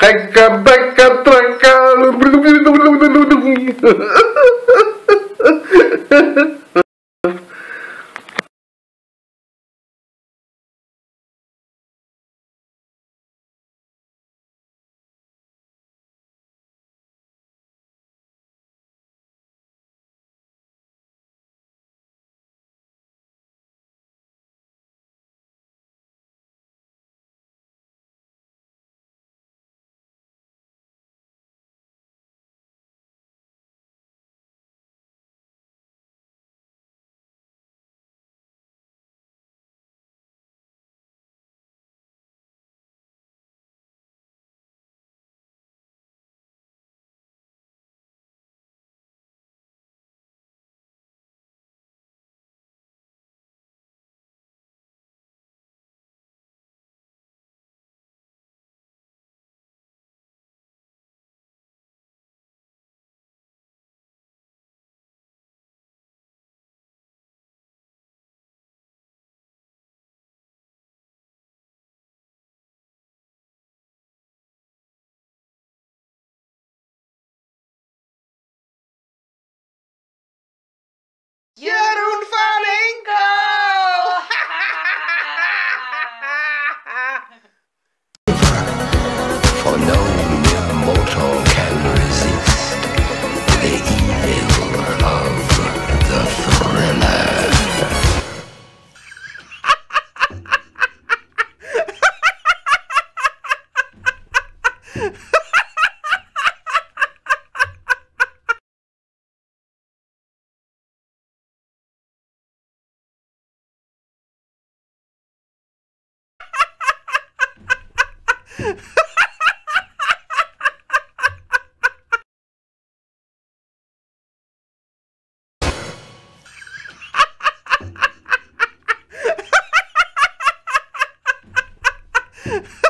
Recabeca trancado Inkel! For no mere mortal can resist the evil of the thriller. Ha